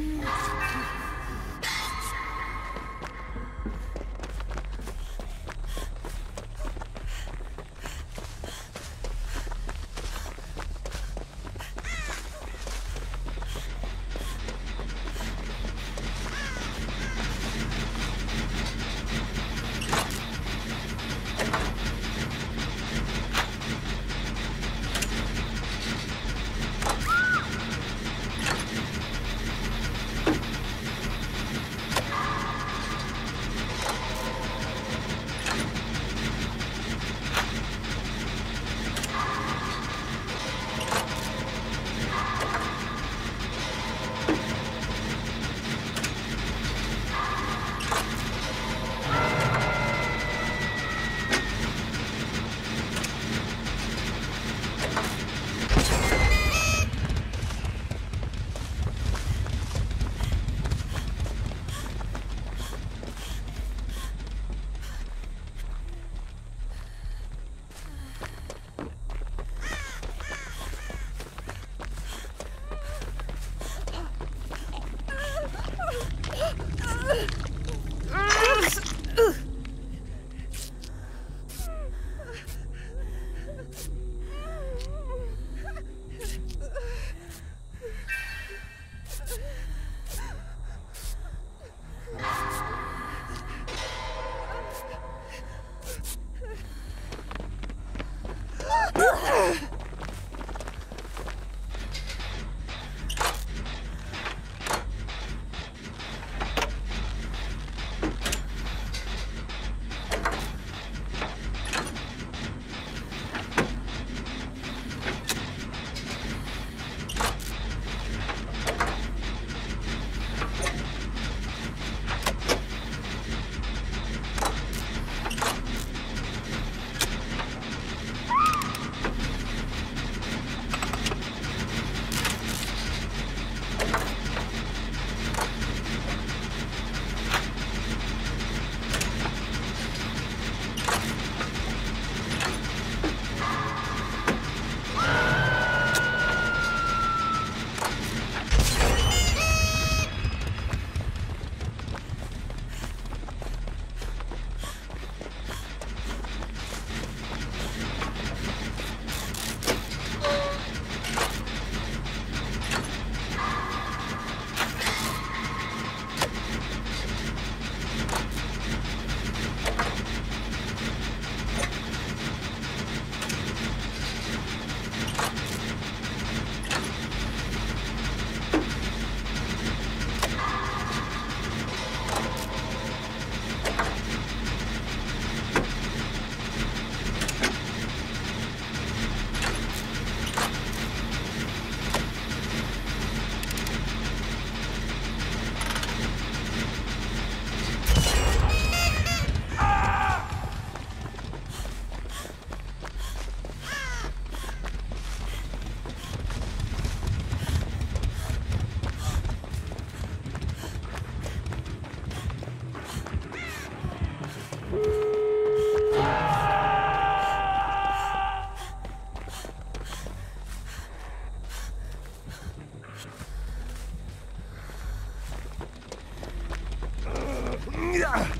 Mm-hmm. Yeah.